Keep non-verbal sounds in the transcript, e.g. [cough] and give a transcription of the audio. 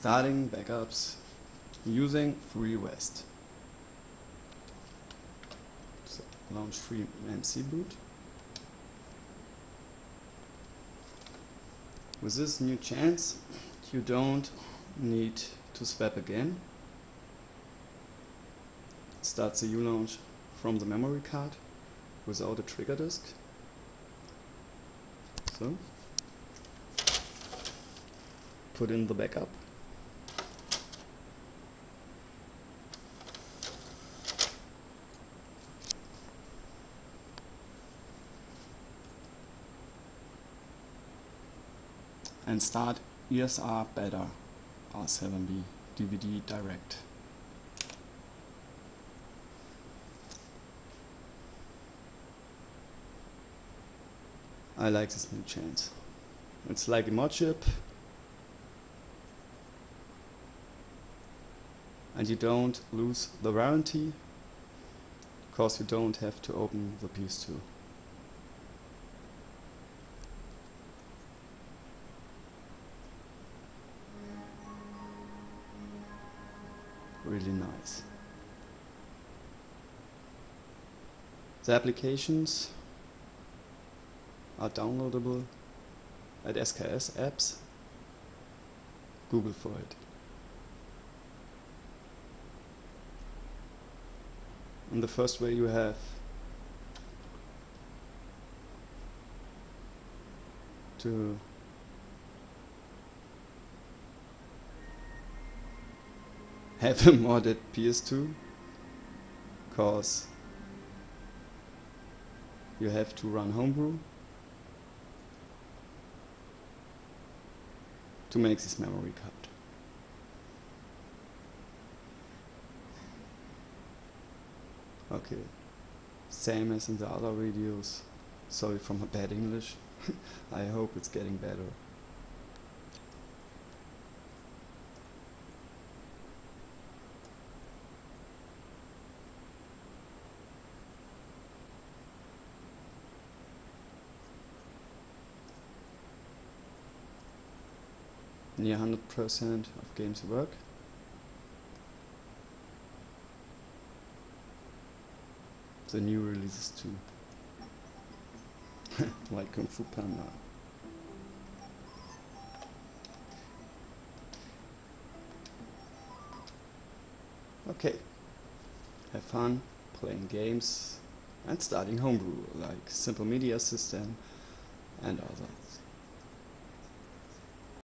starting backups using Free_Vast. So launch FreeMC boot. With this new chance, you don't need to swap again. Start the U-launch from the memory card without a trigger disk. So, put in the backup. And start ESR Beta R7B DVD Direct. I like this new chains. It's like a mod chip and you don't lose the warranty because you don't have to open the PS2. Really nice. The applications are downloadable at Sksappz. Google for it. And the first way you have to have a modded PS2 because you have to run homebrew to make this memory card. Okay, same as in the other videos. Sorry for my bad English. [laughs] I hope it's getting better. Near 100% of games work. The new releases too. [laughs] like Kung Fu Panda. Okay. Have fun playing games and starting homebrew like Simple Media System and others.